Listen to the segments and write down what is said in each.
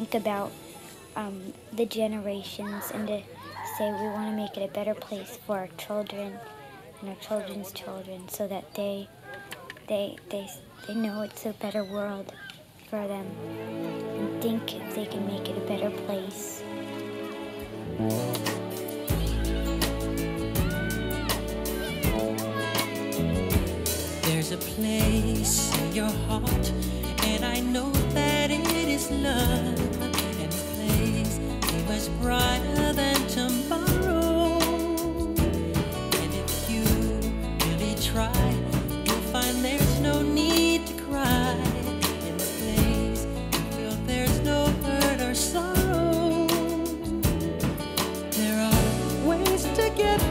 think about um, the generations and to say we want to make it a better place for our children and our children's children so that they they they they know it's a better world for them and think they can make it a better place. There's a place in your heart try, you'll find there's no need to cry. In the place you feel there's no hurt or sorrow, there are ways to get.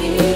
you.